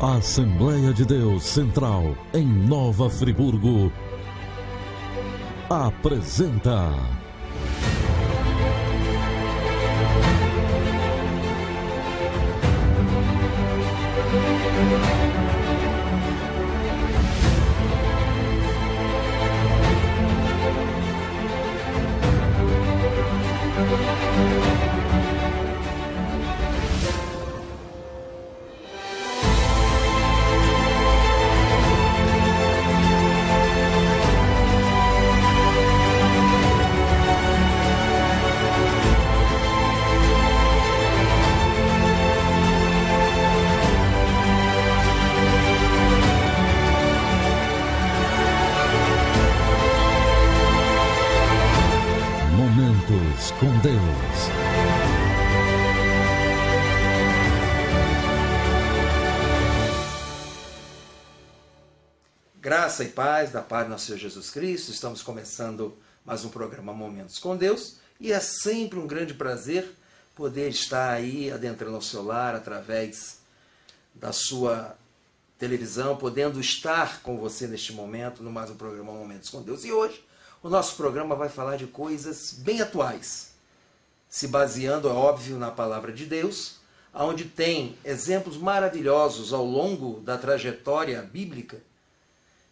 A Assembleia de Deus Central, em Nova Friburgo, apresenta. Momentos com Deus. Graça e paz da paz do nosso Senhor Jesus Cristo. Estamos começando mais um programa Momentos com Deus e é sempre um grande prazer poder estar aí adentrando ao seu lar através da sua televisão, podendo estar com você neste momento no mais um programa Momentos com Deus. E hoje o nosso programa vai falar de coisas bem atuais, se baseando, é óbvio, na palavra de Deus, onde tem exemplos maravilhosos ao longo da trajetória bíblica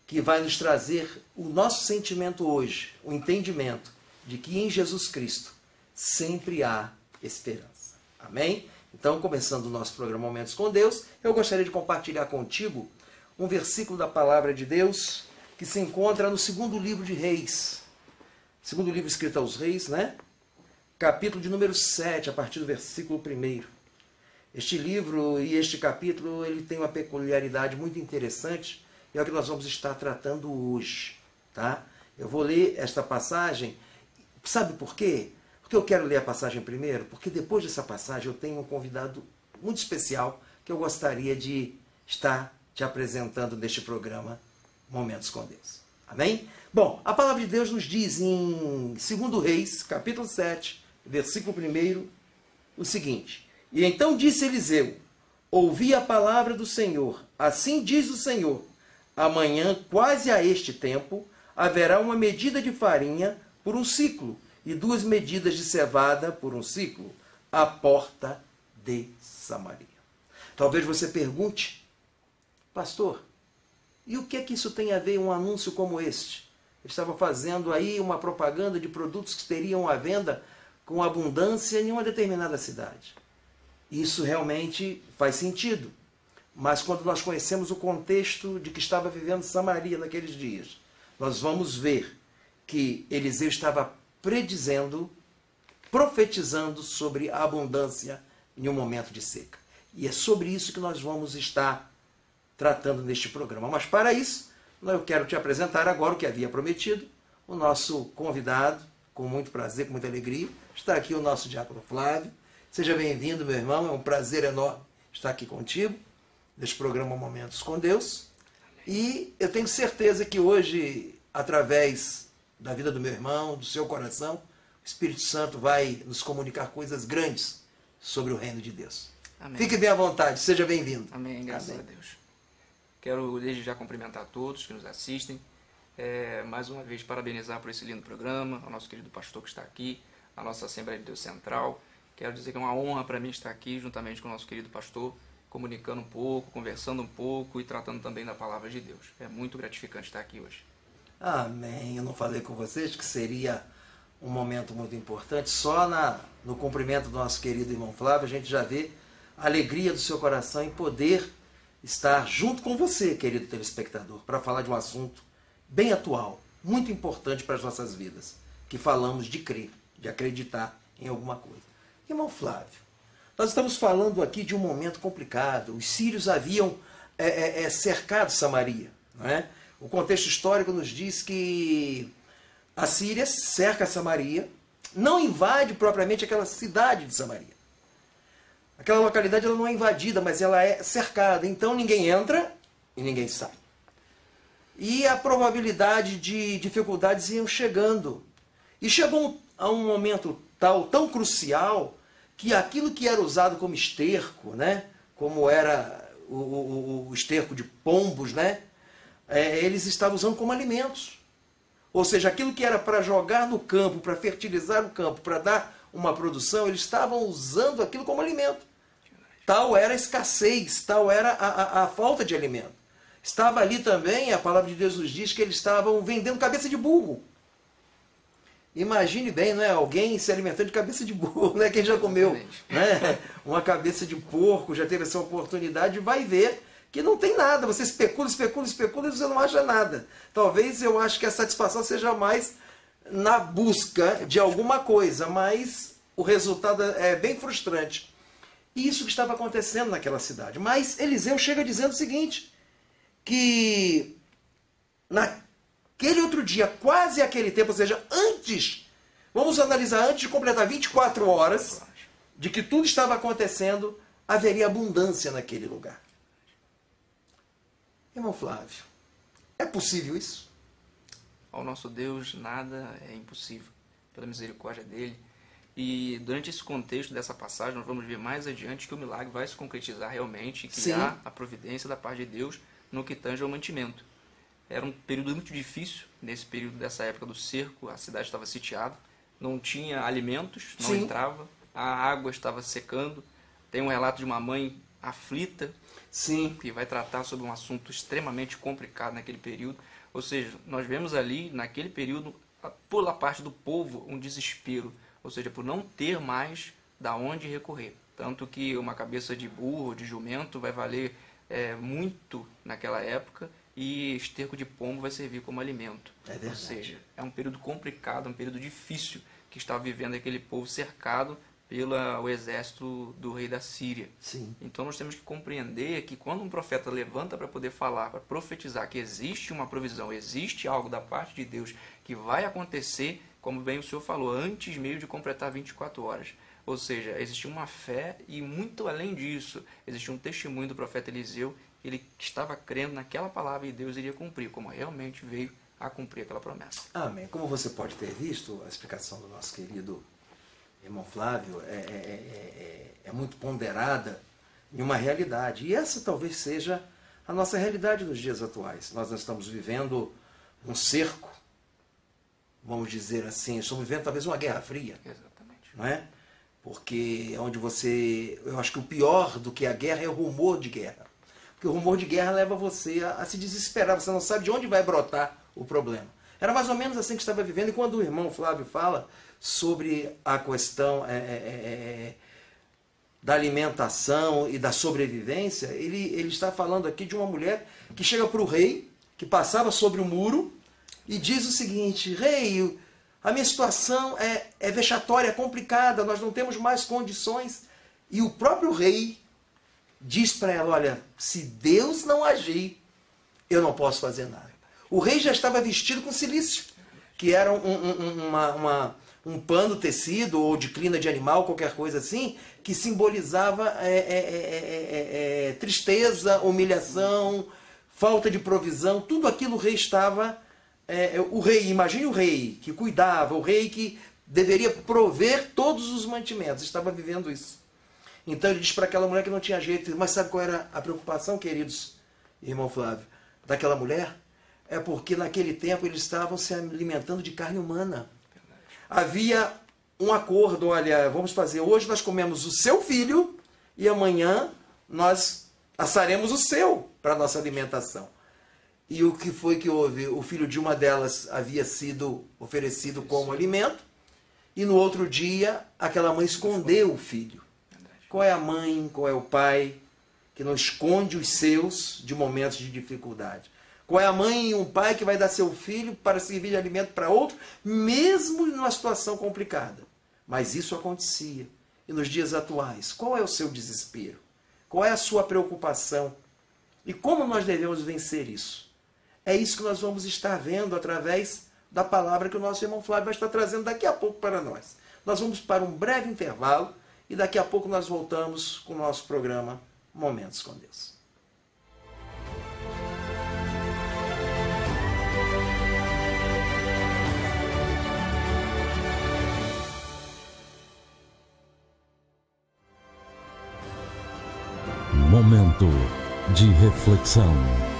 que vai nos trazer o nosso sentimento hoje, o entendimento de que em Jesus Cristo sempre há esperança. Amém? Então, começando o nosso programa Momentos com Deus, eu gostaria de compartilhar contigo um versículo da palavra de Deus que se encontra no segundo livro de Reis. Segundo livro escrito aos Reis, né? Capítulo de número 7, a partir do versículo 1. Este livro e este capítulo, ele tem uma peculiaridade muito interessante, e é o que nós vamos estar tratando hoje, tá? Eu vou ler esta passagem, sabe por quê? Porque eu quero ler a passagem primeiro, porque depois dessa passagem eu tenho um convidado muito especial que eu gostaria de estar te apresentando neste programa Momentos com Deus. Amém? Bom, a palavra de Deus nos diz em 2 Reis, capítulo 7, versículo 1, o seguinte: E então disse Eliseu: Ouvi a palavra do Senhor, assim diz o Senhor Amanhã, quase a este tempo, haverá uma medida de farinha por um ciclo e duas medidas de cevada por um ciclo, à porta de Samaria. Talvez você pergunte, pastor, e o que é que isso tem a ver um anúncio como este? Estava fazendo aí uma propaganda de produtos que teriam à venda com abundância em uma determinada cidade. Isso realmente faz sentido. Mas quando nós conhecemos o contexto de que estava vivendo Samaria naqueles dias, nós vamos ver que Eliseu estava predizendo, profetizando sobre a abundância em um momento de seca. E é sobre isso que nós vamos estar tratando neste programa. Mas para isso, eu quero te apresentar agora o que havia prometido, o nosso convidado, com muito prazer, com muita alegria, está aqui o nosso diácono Flávio. Seja bem-vindo, meu irmão, é um prazer enorme estar aqui contigo deste programa Momentos com Deus. E eu tenho certeza que hoje, através da vida do meu irmão, do seu coração, o Espírito Santo vai nos comunicar coisas grandes sobre o reino de Deus. Amém. Fique bem à vontade, seja bem-vindo. Amém, graças Amém. a Deus. Quero desde já cumprimentar todos que nos assistem. É, mais uma vez parabenizar por esse lindo programa, ao nosso querido pastor que está aqui, a nossa Assembleia de Deus Central. Quero dizer que é uma honra para mim estar aqui juntamente com o nosso querido pastor comunicando um pouco, conversando um pouco e tratando também da palavra de Deus. É muito gratificante estar aqui hoje. Amém. Eu não falei com vocês que seria um momento muito importante. Só na, no cumprimento do nosso querido irmão Flávio, a gente já vê a alegria do seu coração em poder estar junto com você, querido telespectador, para falar de um assunto bem atual, muito importante para as nossas vidas, que falamos de crer, de acreditar em alguma coisa. Irmão Flávio, nós estamos falando aqui de um momento complicado. Os sírios haviam é, é, é, cercado Samaria. É? O contexto histórico nos diz que a Síria cerca Samaria, não invade propriamente aquela cidade de Samaria. Aquela localidade ela não é invadida, mas ela é cercada. Então ninguém entra e ninguém sai. E a probabilidade de dificuldades iam chegando. E chegou a um momento tal, tão crucial, que aquilo que era usado como esterco, né, como era o, o, o esterco de pombos, né? É, eles estavam usando como alimentos. Ou seja, aquilo que era para jogar no campo, para fertilizar o campo, para dar uma produção, eles estavam usando aquilo como alimento. Tal era a escassez, tal era a, a, a falta de alimento. Estava ali também, a palavra de Deus nos diz que eles estavam vendendo cabeça de burro. Imagine bem, não é? Alguém se alimentando de cabeça de burro, né? Quem já comeu né? uma cabeça de porco, já teve essa oportunidade, vai ver que não tem nada. Você especula, especula, especula e você não acha nada. Talvez eu acho que a satisfação seja mais na busca de alguma coisa, mas o resultado é bem frustrante. Isso que estava acontecendo naquela cidade. Mas Eliseu chega dizendo o seguinte: que naquele outro dia, quase aquele tempo, ou seja, antes, vamos analisar antes de completar 24 horas de que tudo estava acontecendo, haveria abundância naquele lugar. Irmão Flávio, é possível isso? Ao nosso Deus nada é impossível, pela misericórdia dele. E durante esse contexto dessa passagem, nós vamos ver mais adiante que o milagre vai se concretizar realmente e que Sim. há a providência da parte de Deus no que tange ao mantimento. Era um período muito difícil, nesse período dessa época do cerco, a cidade estava sitiada, não tinha alimentos, não Sim. entrava, a água estava secando. Tem um relato de uma mãe aflita, Sim. que vai tratar sobre um assunto extremamente complicado naquele período. Ou seja, nós vemos ali, naquele período, por parte do povo, um desespero, ou seja, por não ter mais da onde recorrer. Tanto que uma cabeça de burro, de jumento, vai valer é, muito naquela época e esterco de pombo vai servir como alimento. É Ou seja, é um período complicado, um período difícil que está vivendo aquele povo cercado pelo exército do rei da Síria. Sim. Então nós temos que compreender que quando um profeta levanta para poder falar, para profetizar que existe uma provisão, existe algo da parte de Deus que vai acontecer, como bem o senhor falou, antes mesmo de completar 24 horas. Ou seja, existia uma fé e muito além disso, existia um testemunho do profeta Eliseu, ele estava crendo naquela palavra e Deus iria cumprir, como realmente veio a cumprir aquela promessa. Amém. Como você pode ter visto, a explicação do nosso querido irmão Flávio, é, é, é, é, muito ponderada em uma realidade. E essa talvez seja a nossa realidade nos dias atuais. Nós estamos vivendo um cerco, vamos dizer assim, estamos vivendo talvez uma guerra fria. Exatamente. Não é? Porque é onde você. Eu acho que o pior do que a guerra é o rumor de guerra. Porque o rumor de guerra leva você a, a se desesperar, você não sabe de onde vai brotar o problema. Era mais ou menos assim que estava vivendo, e quando o irmão Flávio fala sobre a questão é, é, é, é, da alimentação e da sobrevivência, ele, ele está falando aqui de uma mulher que chega para o rei, que passava sobre o muro, e diz o seguinte: Rei, a minha situação é, é vexatória, é complicada, nós não temos mais condições. E o próprio rei diz para ela: Olha, se Deus não agir, eu não posso fazer nada. O rei já estava vestido com silício, que era um, um, uma, uma, um pano tecido ou de clina de animal, qualquer coisa assim, que simbolizava é, é, é, é, tristeza, humilhação, falta de provisão, tudo aquilo o rei estava. O rei, imagine o rei que cuidava, o rei que deveria prover todos os mantimentos, estava vivendo isso. Então ele diz para aquela mulher que não tinha jeito, mas sabe qual era a preocupação, queridos, irmão Flávio, daquela mulher? É porque naquele tempo eles estavam se alimentando de carne humana havia um acordo, olha, vamos fazer, hoje nós comemos o seu filho e amanhã nós assaremos o seu para nossa alimentação. E o que foi que houve? O filho de uma delas havia sido oferecido como alimento, e no outro dia aquela mãe escondeu o filho. Qual é a mãe, qual é o pai que não esconde os seus de momentos de dificuldade? Qual é a mãe e um pai que vai dar seu filho para servir de alimento para outro, mesmo numa situação complicada? Mas isso acontecia. E nos dias atuais, qual é o seu desespero? Qual é a sua preocupação? E como nós devemos vencer isso? É isso que nós vamos estar vendo através da palavra que o nosso irmão Flávio vai estar trazendo daqui a pouco para nós. Nós vamos para um breve intervalo e daqui a pouco nós voltamos com o nosso programa Momentos com Deus. Momento de reflexão.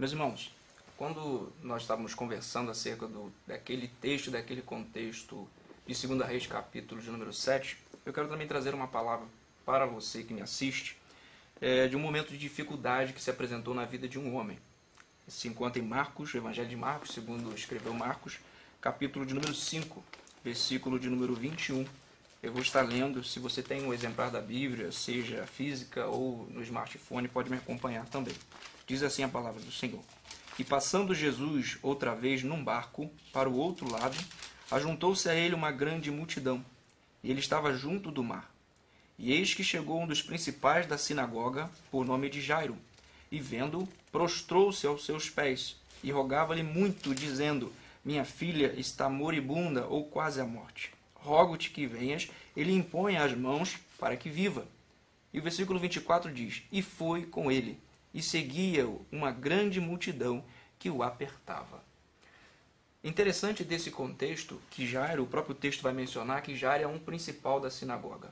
Meus irmãos, quando nós estávamos conversando acerca do, daquele texto, daquele contexto de 2 Reis, capítulo de número 7, eu quero também trazer uma palavra para você que me assiste, é, de um momento de dificuldade que se apresentou na vida de um homem. Se encontra em Marcos, o Evangelho de Marcos, segundo escreveu Marcos, capítulo de número 5, versículo de número 21. Eu vou estar lendo, se você tem um exemplar da Bíblia, seja física ou no smartphone, pode me acompanhar também. Diz assim a palavra do Senhor. E passando Jesus outra vez num barco para o outro lado, ajuntou-se a ele uma grande multidão, e ele estava junto do mar. E eis que chegou um dos principais da sinagoga, por nome de Jairo, e vendo, prostrou-se aos seus pés, e rogava-lhe muito, dizendo: Minha filha está moribunda ou quase à morte. Rogo-te que venhas e lhe imponha as mãos para que viva. E o versículo 24 diz: E foi com ele, e seguia-o uma grande multidão que o apertava. Interessante desse contexto que Jairo, o próprio texto vai mencionar que Jairo é um principal da sinagoga.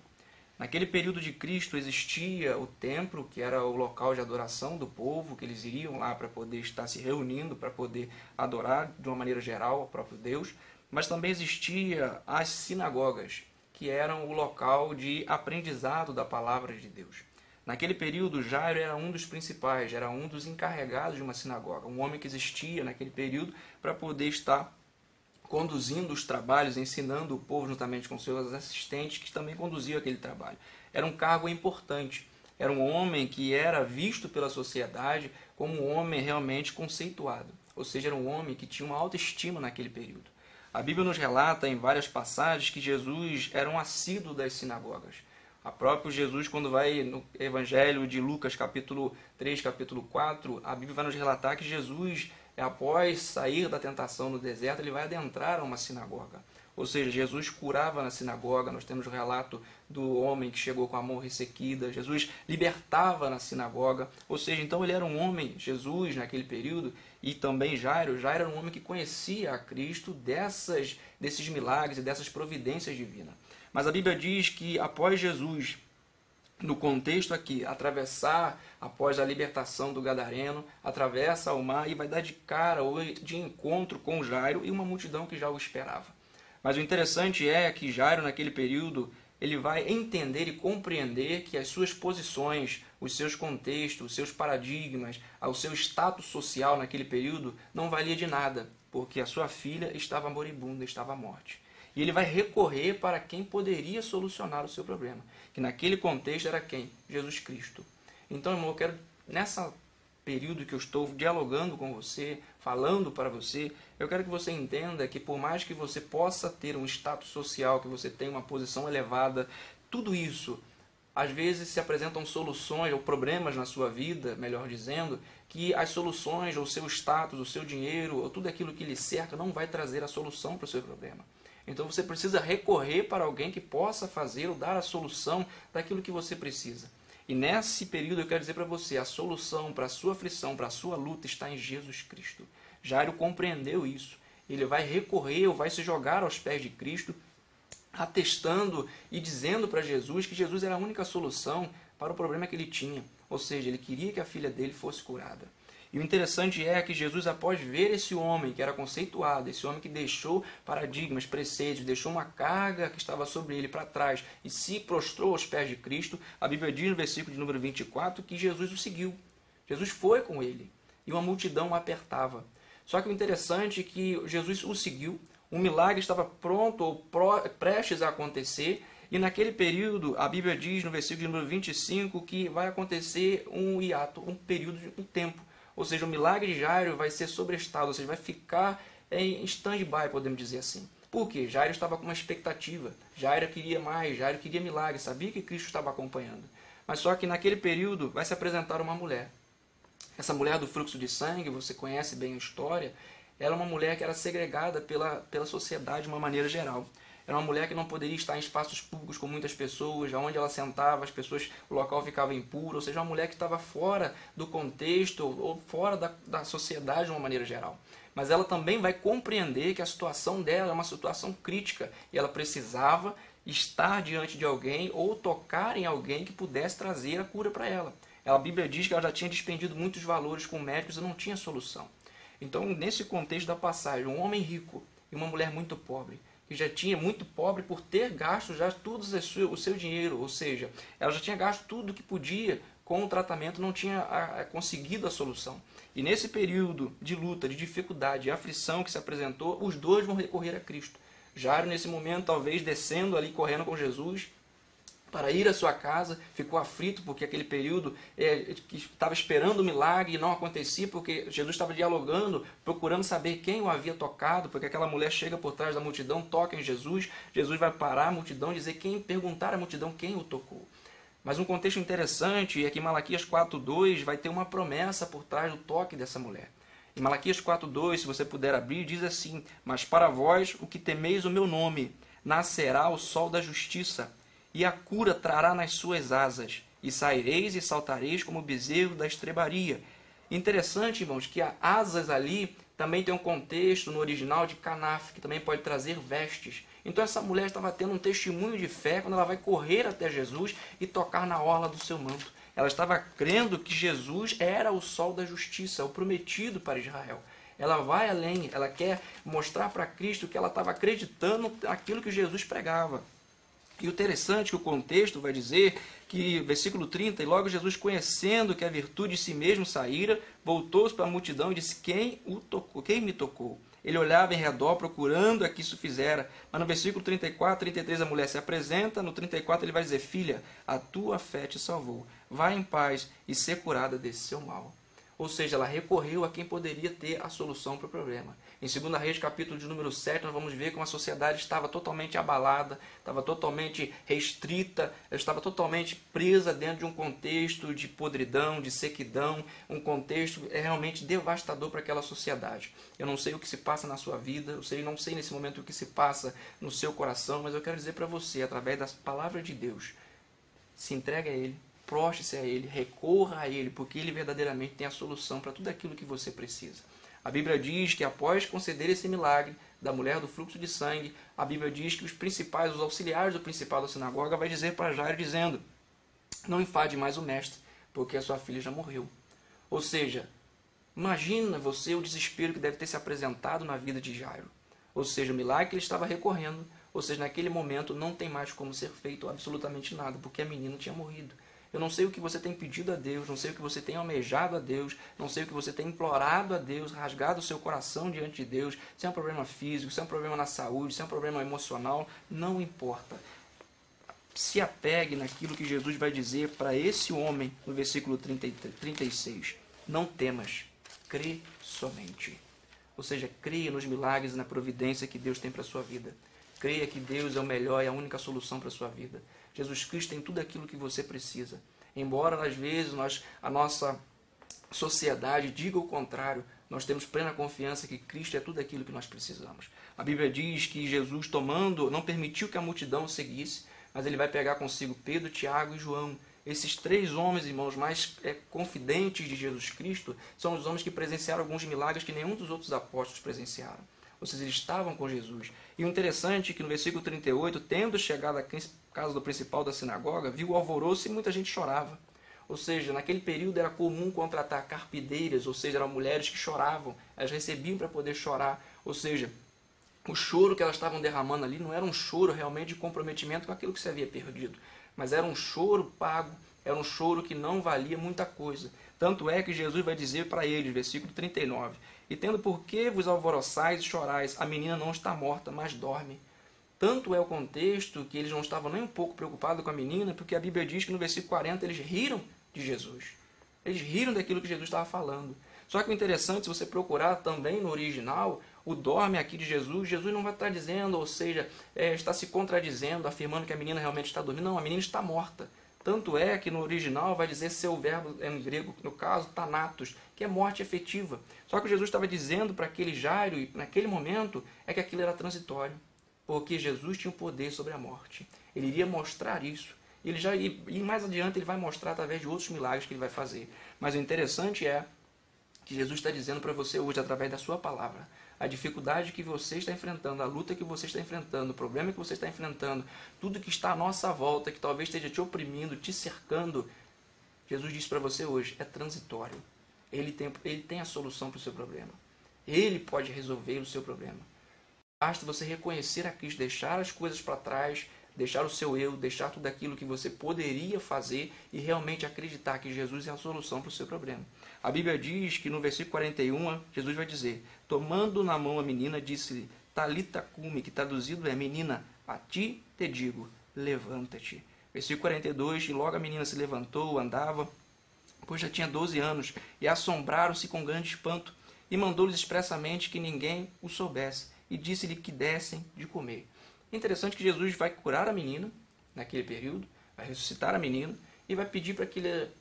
Naquele período de Cristo existia o templo, que era o local de adoração do povo, que eles iriam lá para poder estar se reunindo, para poder adorar de uma maneira geral ao próprio Deus, mas também existia as sinagogas, que eram o local de aprendizado da palavra de Deus. Naquele período, Jairo era um dos principais, era um dos encarregados de uma sinagoga, um homem que existia naquele período para poder estar conduzindo os trabalhos, ensinando o povo juntamente com seus assistentes que também conduziam aquele trabalho. Era um cargo importante. Era um homem que era visto pela sociedade como um homem realmente conceituado. Ou seja, era um homem que tinha uma autoestima naquele período. A Bíblia nos relata em várias passagens que Jesus era um assíduo das sinagogas. A próprio Jesus, quando vai no Evangelho de Lucas, capítulo 3, capítulo 4, a Bíblia vai nos relatar que Jesus após sair da tentação no deserto, ele vai adentrar a uma sinagoga. Ou seja, Jesus curava na sinagoga, nós temos o relato do homem que chegou com a mão ressequida, Jesus libertava na sinagoga, ou seja, então ele era um homem, Jesus naquele período, e também Jairo, Jairo era um homem que conhecia a Cristo dessas, desses milagres e dessas providências divinas. Mas a Bíblia diz que após Jesus no contexto aqui, atravessar após a libertação do Gadareno, atravessa o mar e vai dar de cara ou de encontro com Jairo e uma multidão que já o esperava. Mas o interessante é que Jairo, naquele período, ele vai entender e compreender que as suas posições, os seus contextos, os seus paradigmas, o seu status social naquele período não valia de nada, porque a sua filha estava moribunda, estava à morte. E ele vai recorrer para quem poderia solucionar o seu problema que naquele contexto era quem? Jesus Cristo. Então, irmão, eu quero, nessa período que eu estou dialogando com você, falando para você, eu quero que você entenda que por mais que você possa ter um status social, que você tenha uma posição elevada, tudo isso, às vezes se apresentam soluções ou problemas na sua vida, melhor dizendo, que as soluções, ou seu status, o seu dinheiro, ou tudo aquilo que lhe cerca não vai trazer a solução para o seu problema. Então você precisa recorrer para alguém que possa fazer ou dar a solução daquilo que você precisa. E nesse período eu quero dizer para você, a solução para a sua aflição, para a sua luta está em Jesus Cristo. Jairo compreendeu isso. Ele vai recorrer ou vai se jogar aos pés de Cristo, atestando e dizendo para Jesus que Jesus era a única solução para o problema que ele tinha. Ou seja, ele queria que a filha dele fosse curada. E o interessante é que Jesus, após ver esse homem que era conceituado, esse homem que deixou paradigmas, preceitos, deixou uma carga que estava sobre ele para trás e se prostrou aos pés de Cristo, a Bíblia diz no versículo de número 24 que Jesus o seguiu. Jesus foi com ele e uma multidão o apertava. Só que o interessante é que Jesus o seguiu, um milagre estava pronto ou prestes a acontecer e naquele período, a Bíblia diz no versículo número 25 que vai acontecer um hiato, um período de um tempo. Ou seja, o milagre de Jairo vai ser sobrestado, ou seja, vai ficar em stand-by, podemos dizer assim. Por quê? Jairo estava com uma expectativa. Jairo queria mais, Jairo queria milagre, sabia que Cristo estava acompanhando. Mas só que naquele período vai se apresentar uma mulher. Essa mulher do fluxo de sangue, você conhece bem a história, era uma mulher que era segregada pela, pela sociedade de uma maneira geral. Era uma mulher que não poderia estar em espaços públicos com muitas pessoas, onde ela sentava, as pessoas, o local ficava impuro, ou seja, uma mulher que estava fora do contexto ou fora da, da sociedade de uma maneira geral. Mas ela também vai compreender que a situação dela é uma situação crítica e ela precisava estar diante de alguém ou tocar em alguém que pudesse trazer a cura para ela. A Bíblia diz que ela já tinha despendido muitos valores com médicos e não tinha solução. Então, nesse contexto da passagem, um homem rico e uma mulher muito pobre, que já tinha muito pobre por ter gasto já tudo o seu, o dinheiro, ou seja, ela já tinha gasto tudo que podia com o tratamento, não tinha conseguido a solução. E nesse período de luta, de dificuldade e aflição que se apresentou, os dois vão recorrer a Cristo. Jairo, nesse momento, talvez descendo ali, correndo com Jesus, para ir à sua casa, ficou aflito porque aquele período é, que estava esperando o milagre e não acontecia porque Jesus estava dialogando, procurando saber quem o havia tocado, porque aquela mulher chega por trás da multidão, toca em Jesus, Jesus vai parar a multidão, dizer quem perguntar à multidão quem o tocou. Mas um contexto interessante é que em Malaquias 4:2 vai ter uma promessa por trás do toque dessa mulher. Em Malaquias 4:2, se você puder abrir, diz assim: "Mas para vós, o que temeis o meu nome, nascerá o sol da justiça, e a cura trará nas suas asas, e saireis e saltareis como o bezerro da estrebaria. Interessante, irmãos, que a asas ali também tem um contexto no original de canaf, que também pode trazer vestes. Então essa mulher estava tendo um testemunho de fé quando ela vai correr até Jesus e tocar na orla do seu manto. Ela estava crendo que Jesus era o sol da justiça, o prometido para Israel. Ela vai além, ela quer mostrar para Cristo que ela estava acreditando naquilo que Jesus pregava. E o interessante é que o contexto vai dizer que, versículo 30, e logo Jesus, conhecendo que a virtude de si mesmo saíra, voltou-se para a multidão e disse: Quem o tocou? Quem me tocou? Ele olhava em redor procurando a que isso fizera. Mas no versículo 34, 33 a mulher se apresenta, no 34 ele vai dizer: Filha, a tua fé te salvou. Vá em paz e ser curada desse seu mal. Ou seja, ela recorreu a quem poderia ter a solução para o problema. Em 2 Reis, capítulo de número 7, nós vamos ver como a sociedade estava totalmente abalada, estava totalmente restrita, estava totalmente presa dentro de um contexto de podridão, de sequidão, um contexto é realmente devastador para aquela sociedade. Eu não sei o que se passa na sua vida, eu sei, não sei nesse momento o que se passa no seu coração, mas eu quero dizer para você, através das palavras de Deus, se entregue a Ele, proste-se a Ele, recorra a Ele, porque Ele verdadeiramente tem a solução para tudo aquilo que você precisa. A Bíblia diz que após conceder esse milagre da mulher do fluxo de sangue, a Bíblia diz que os principais, os auxiliares do principal da sinagoga, vai dizer para Jairo dizendo: "Não enfade mais o mestre, porque a sua filha já morreu". Ou seja, imagina você o desespero que deve ter se apresentado na vida de Jairo. Ou seja, o milagre que ele estava recorrendo, ou seja, naquele momento não tem mais como ser feito absolutamente nada, porque a menina tinha morrido. Eu não sei o que você tem pedido a Deus, não sei o que você tem almejado a Deus, não sei o que você tem implorado a Deus, rasgado o seu coração diante de Deus, se é um problema físico, se é um problema na saúde, se é um problema emocional, não importa. Se apegue naquilo que Jesus vai dizer para esse homem no versículo 30, 36. Não temas, crê somente. Ou seja, creia nos milagres e na providência que Deus tem para a sua vida. Creia que Deus é o melhor e a única solução para a sua vida. Jesus Cristo tem tudo aquilo que você precisa. Embora às vezes nós, a nossa sociedade diga o contrário, nós temos plena confiança que Cristo é tudo aquilo que nós precisamos. A Bíblia diz que Jesus, tomando, não permitiu que a multidão seguisse, mas ele vai pegar consigo Pedro, Tiago e João. Esses três homens, irmãos, mais é, confidentes de Jesus Cristo, são os homens que presenciaram alguns milagres que nenhum dos outros apóstolos presenciaram. Ou seja, eles estavam com Jesus. E o interessante é que no versículo 38, tendo chegado à casa do principal da sinagoga, viu o alvoroço e muita gente chorava. Ou seja, naquele período era comum contratar carpideiras, ou seja, eram mulheres que choravam, elas recebiam para poder chorar. Ou seja, o choro que elas estavam derramando ali não era um choro realmente de comprometimento com aquilo que se havia perdido, mas era um choro pago, era um choro que não valia muita coisa. Tanto é que Jesus vai dizer para eles, versículo 39, E tendo por que vos alvoroçais e chorais, a menina não está morta, mas dorme. Tanto é o contexto que eles não estavam nem um pouco preocupados com a menina, porque a Bíblia diz que no versículo 40 eles riram de Jesus. Eles riram daquilo que Jesus estava falando. Só que o interessante, se você procurar também no original, o dorme aqui de Jesus, Jesus não vai estar dizendo, ou seja, é, está se contradizendo, afirmando que a menina realmente está dormindo. Não, a menina está morta. Tanto é que no original vai dizer seu verbo em grego, no caso, tanatos, que é morte efetiva. Só que Jesus estava dizendo para aquele Jairo, naquele momento, é que aquilo era transitório porque Jesus tinha o poder sobre a morte. Ele iria mostrar isso. Ele já e mais adiante ele vai mostrar através de outros milagres que ele vai fazer. Mas o interessante é que Jesus está dizendo para você hoje através da sua palavra: a dificuldade que você está enfrentando, a luta que você está enfrentando, o problema que você está enfrentando, tudo que está à nossa volta, que talvez esteja te oprimindo, te cercando, Jesus diz para você hoje, é transitório. Ele tem, ele tem a solução para o seu problema. Ele pode resolver o seu problema. Basta você reconhecer a Cristo, deixar as coisas para trás, deixar o seu eu, deixar tudo aquilo que você poderia fazer e realmente acreditar que Jesus é a solução para o seu problema. A Bíblia diz que no versículo 41, Jesus vai dizer: Tomando na mão a menina, disse-lhe: Talita cume, que traduzido é: Menina, a ti te digo, levanta-te. Versículo 42, e logo a menina se levantou, andava, pois já tinha 12 anos, e assombraram-se com grande espanto, e mandou-lhes expressamente que ninguém o soubesse, e disse-lhe que dessem de comer. Interessante que Jesus vai curar a menina naquele período, vai ressuscitar a menina e vai pedir para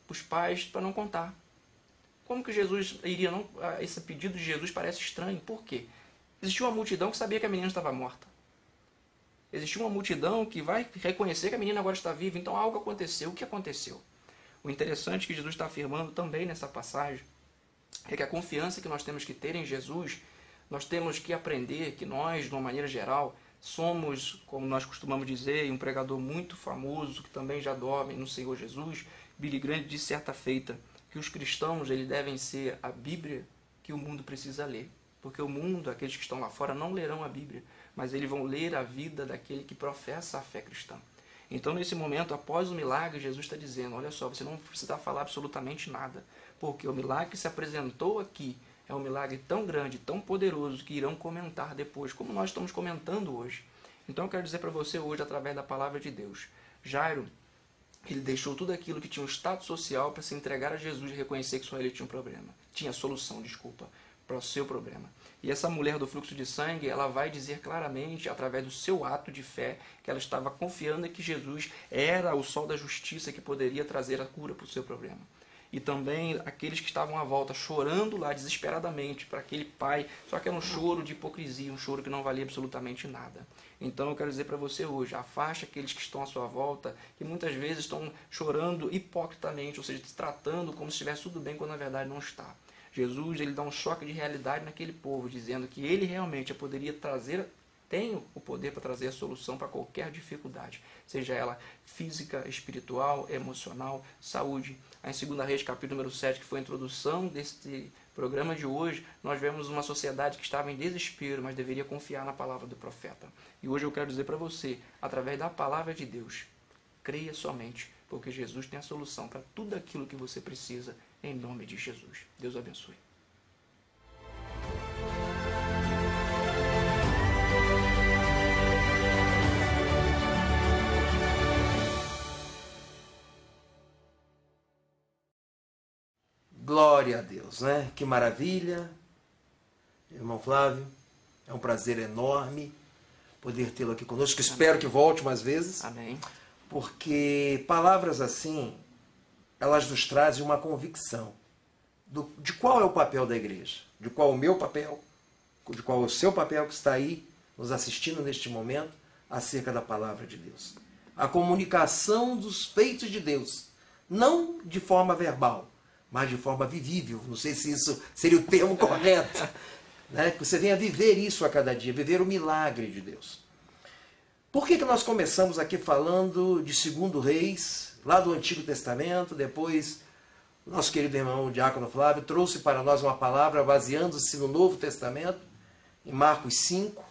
os pais para não contar. Como que Jesus iria não? Ah, esse pedido de Jesus parece estranho. Por quê? Existia uma multidão que sabia que a menina estava morta. Existia uma multidão que vai reconhecer que a menina agora está viva. Então algo aconteceu. O que aconteceu? O interessante que Jesus está afirmando também nessa passagem é que a confiança que nós temos que ter em Jesus, nós temos que aprender que nós, de uma maneira geral, Somos, como nós costumamos dizer, um pregador muito famoso que também já dorme no Senhor Jesus, Billy Graham disse certa feita que os cristãos eles devem ser a Bíblia que o mundo precisa ler. Porque o mundo, aqueles que estão lá fora, não lerão a Bíblia, mas eles vão ler a vida daquele que professa a fé cristã. Então, nesse momento, após o milagre, Jesus está dizendo: Olha só, você não precisa falar absolutamente nada, porque o milagre que se apresentou aqui é um milagre tão grande, tão poderoso, que irão comentar depois, como nós estamos comentando hoje. Então eu quero dizer para você hoje, através da palavra de Deus, Jairo, ele deixou tudo aquilo que tinha um status social para se entregar a Jesus e reconhecer que só ele tinha um problema. Tinha solução, desculpa, para o seu problema. E essa mulher do fluxo de sangue, ela vai dizer claramente, através do seu ato de fé, que ela estava confiando que Jesus era o sol da justiça que poderia trazer a cura para o seu problema e também aqueles que estavam à volta chorando lá desesperadamente para aquele pai, só que era um choro de hipocrisia, um choro que não valia absolutamente nada. Então eu quero dizer para você hoje, afaste aqueles que estão à sua volta, que muitas vezes estão chorando hipocritamente, ou seja, tratando como se estivesse tudo bem quando na verdade não está. Jesus ele dá um choque de realidade naquele povo, dizendo que ele realmente poderia trazer tem o poder para trazer a solução para qualquer dificuldade, seja ela física, espiritual, emocional, saúde. Aí em 2 Reis, capítulo número 7, que foi a introdução deste programa de hoje, nós vemos uma sociedade que estava em desespero, mas deveria confiar na palavra do profeta. E hoje eu quero dizer para você, através da palavra de Deus, creia somente, porque Jesus tem a solução para tudo aquilo que você precisa, em nome de Jesus. Deus abençoe. Glória a Deus, né? Que maravilha. Irmão Flávio, é um prazer enorme poder tê-lo aqui conosco. Espero que volte mais vezes. Amém. Porque palavras assim, elas nos trazem uma convicção do, de qual é o papel da igreja, de qual é o meu papel, de qual é o seu papel que está aí nos assistindo neste momento acerca da palavra de Deus. A comunicação dos feitos de Deus, não de forma verbal, mas de forma vivível. Não sei se isso seria o termo correto. né? Que você venha viver isso a cada dia, viver o milagre de Deus. Por que, que nós começamos aqui falando de segundo reis, lá do Antigo Testamento, depois nosso querido irmão Diácono Flávio trouxe para nós uma palavra baseando-se no Novo Testamento, em Marcos 5.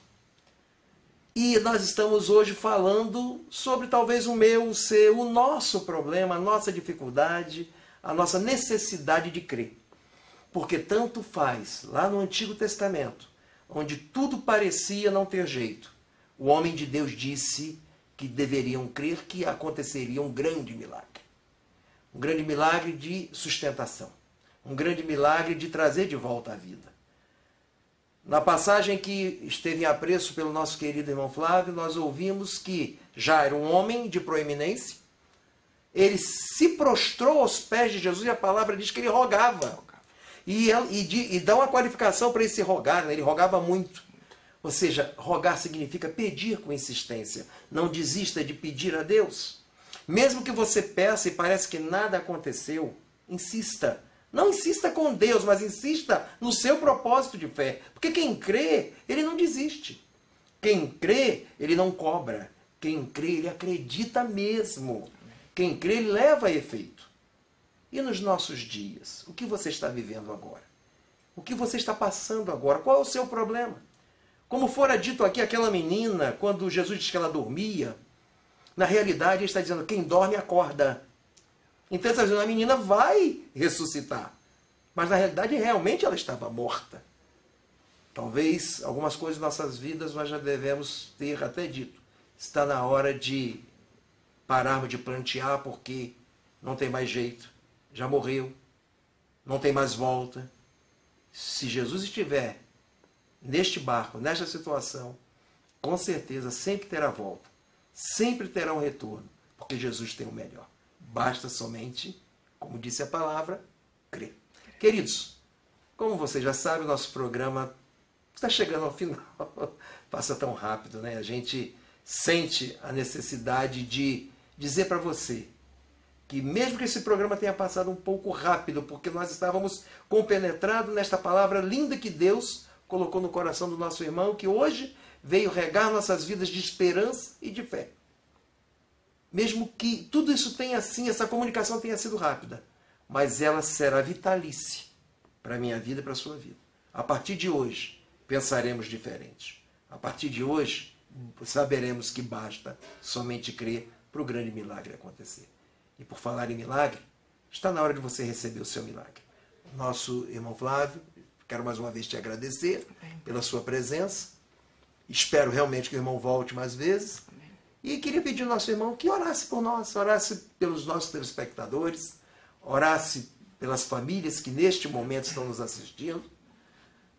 E nós estamos hoje falando sobre talvez o meu, o seu, o nosso problema, a nossa dificuldade, a nossa necessidade de crer. Porque tanto faz, lá no Antigo Testamento, onde tudo parecia não ter jeito, o homem de Deus disse que deveriam crer que aconteceria um grande milagre. Um grande milagre de sustentação. Um grande milagre de trazer de volta a vida. Na passagem que esteve em apreço pelo nosso querido irmão Flávio, nós ouvimos que já era um homem de proeminência, ele se prostrou aos pés de Jesus e a palavra diz que ele rogava. E, e, e dá uma qualificação para esse rogar, né? ele rogava muito. Ou seja, rogar significa pedir com insistência. Não desista de pedir a Deus. Mesmo que você peça e parece que nada aconteceu, insista. Não insista com Deus, mas insista no seu propósito de fé. Porque quem crê, ele não desiste. Quem crê, ele não cobra. Quem crê, ele acredita mesmo. Quem crê, leva efeito. E nos nossos dias? O que você está vivendo agora? O que você está passando agora? Qual é o seu problema? Como fora dito aqui, aquela menina, quando Jesus disse que ela dormia, na realidade ele está dizendo: quem dorme acorda. Então ele está dizendo: a menina vai ressuscitar. Mas na realidade, realmente ela estava morta. Talvez algumas coisas em nossas vidas nós já devemos ter até dito. Está na hora de pararmos de plantear porque não tem mais jeito, já morreu, não tem mais volta. Se Jesus estiver neste barco, nesta situação, com certeza sempre terá volta, sempre terá um retorno, porque Jesus tem o melhor. Basta somente, como disse a palavra, crer. Queridos, como vocês já sabem, nosso programa está chegando ao final. Passa tão rápido, né? A gente sente a necessidade de dizer para você que mesmo que esse programa tenha passado um pouco rápido, porque nós estávamos compenetrados nesta palavra linda que Deus colocou no coração do nosso irmão, que hoje veio regar nossas vidas de esperança e de fé. Mesmo que tudo isso tenha assim, essa comunicação tenha sido rápida, mas ela será vitalícia para a minha vida e para a sua vida. A partir de hoje, pensaremos diferente. A partir de hoje, saberemos que basta somente crer para o grande milagre acontecer. E por falar em milagre, está na hora de você receber o seu milagre. Nosso irmão Flávio, quero mais uma vez te agradecer Amém. pela sua presença. Espero realmente que o irmão volte mais vezes. Amém. E queria pedir ao nosso irmão que orasse por nós, orasse pelos nossos telespectadores, orasse pelas famílias que neste momento estão nos assistindo.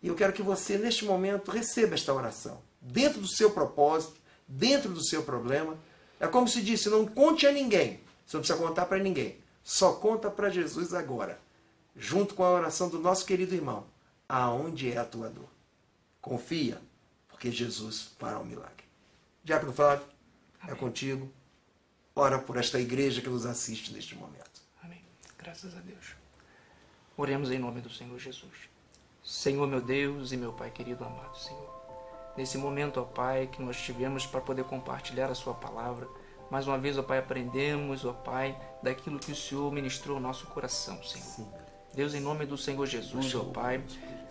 E eu quero que você, neste momento, receba esta oração. Dentro do seu propósito, dentro do seu problema, é como se disse: não conte a ninguém. Você não precisa contar para ninguém. Só conta para Jesus agora. Junto com a oração do nosso querido irmão. Aonde é a tua dor? Confia, porque Jesus fará um milagre. Diácono Flávio, é Amém. é contigo. Ora por esta igreja que nos assiste neste momento. Amém. Graças a Deus. Oremos em nome do Senhor Jesus. Senhor, meu Deus e meu Pai querido amado Senhor nesse momento, ó Pai, que nós tivemos para poder compartilhar a Sua palavra. Mais uma vez, ó Pai, aprendemos, ó Pai, daquilo que o Senhor ministrou ao nosso coração, Senhor. Sim. Deus, em nome do Senhor Jesus, ó Pai,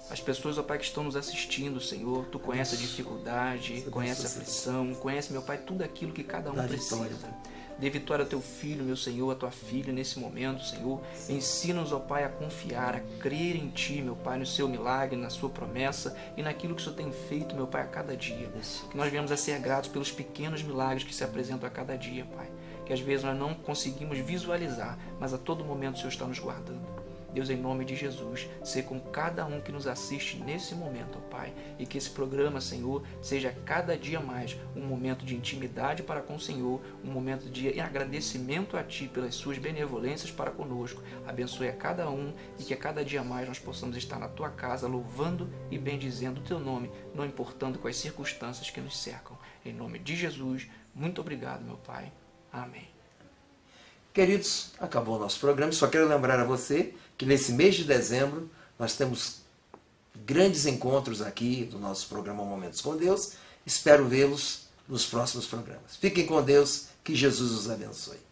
as pessoas, ó Pai, que estão nos assistindo, Senhor, Tu conhece a dificuldade, conhece a aflição, conhece, meu Pai, tudo aquilo que cada um precisa. Dê vitória ao teu filho, meu Senhor, a tua filha nesse momento, Senhor. Ensina-nos, ó Pai, a confiar, a crer em Ti, meu Pai, no seu milagre, na sua promessa e naquilo que o Senhor tem feito, meu Pai, a cada dia. Que nós venhamos a ser gratos pelos pequenos milagres que se apresentam a cada dia, Pai. Que às vezes nós não conseguimos visualizar, mas a todo momento o Senhor está nos guardando. Deus, em nome de Jesus, ser com cada um que nos assiste nesse momento, ó Pai, e que esse programa, Senhor, seja cada dia mais um momento de intimidade para com o Senhor, um momento de agradecimento a Ti pelas Suas benevolências para conosco. Abençoe a cada um e que a cada dia mais nós possamos estar na Tua casa louvando e bendizendo o Teu nome, não importando quais circunstâncias que nos cercam. Em nome de Jesus, muito obrigado, meu Pai. Amém. Queridos, acabou o nosso programa. Só quero lembrar a você que nesse mês de dezembro nós temos grandes encontros aqui do nosso programa Momentos com Deus. Espero vê-los nos próximos programas. Fiquem com Deus, que Jesus os abençoe.